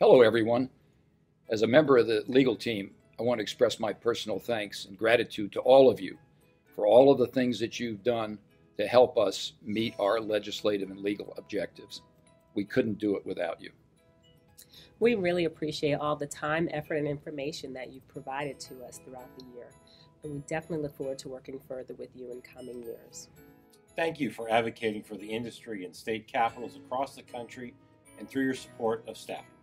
Hello, everyone. As a member of the legal team, I want to express my personal thanks and gratitude to all of you for all of the things that you've done to help us meet our legislative and legal objectives. We couldn't do it without you. We really appreciate all the time, effort, and information that you've provided to us throughout the year, and we definitely look forward to working further with you in coming years. Thank you for advocating for the industry in state capitals across the country and through your support of Staff Impact.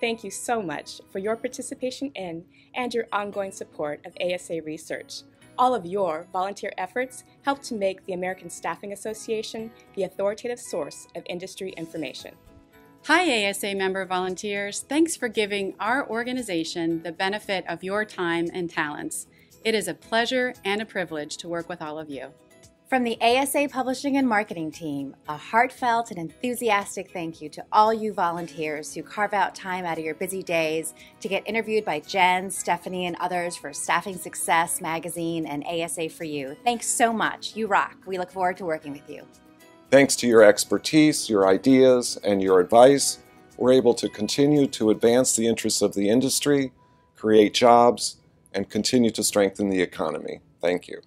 Thank you so much for your participation in and your ongoing support of ASA research. All of your volunteer efforts help to make the American Staffing Association the authoritative source of industry information. Hi, ASA member volunteers. Thanks for giving our organization the benefit of your time and talents. It is a pleasure and a privilege to work with all of you. From the ASA Publishing and Marketing team, a heartfelt and enthusiastic thank you to all you volunteers who carve out time out of your busy days to get interviewed by Jen, Stephanie, and others for Staffing Success magazine and ASA for You. Thanks so much. You rock. We look forward to working with you. Thanks to your expertise, your ideas, and your advice, we're able to continue to advance the interests of the industry, create jobs, and continue to strengthen the economy. Thank you.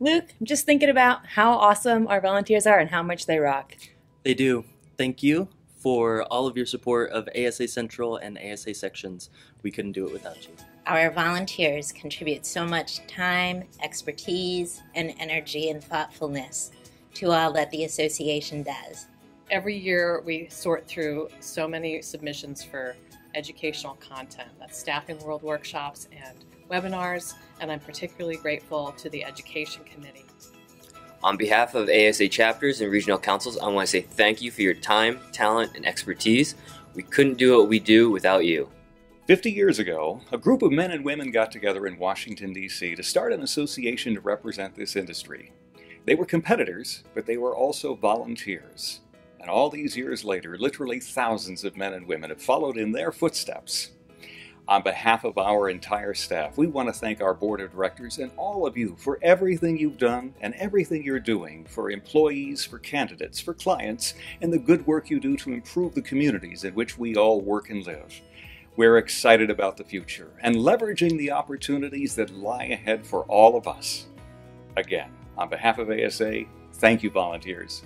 Luke, I'm just thinking about how awesome our volunteers are and how much they rock. They do. Thank you for all of your support of ASA Central and ASA sections. We couldn't do it without you. Our volunteers contribute so much time, expertise, and energy and thoughtfulness to all that the association does. Every year we sort through so many submissions for educational content. That's Staffing World workshops and webinars, and I'm particularly grateful to the Education Committee. On behalf of ASA chapters and regional councils, I want to say thank you for your time, talent, and expertise. We couldn't do what we do without you. 50 years ago, a group of men and women got together in Washington, D.C. to start an association to represent this industry. They were competitors, but they were also volunteers. And all these years later, literally thousands of men and women have followed in their footsteps. On behalf of our entire staff, we want to thank our board of directors and all of you for everything you've done and everything you're doing for employees, for candidates, for clients, and the good work you do to improve the communities in which we all work and live. We're excited about the future and leveraging the opportunities that lie ahead for all of us. Again, on behalf of ASA, thank you, volunteers.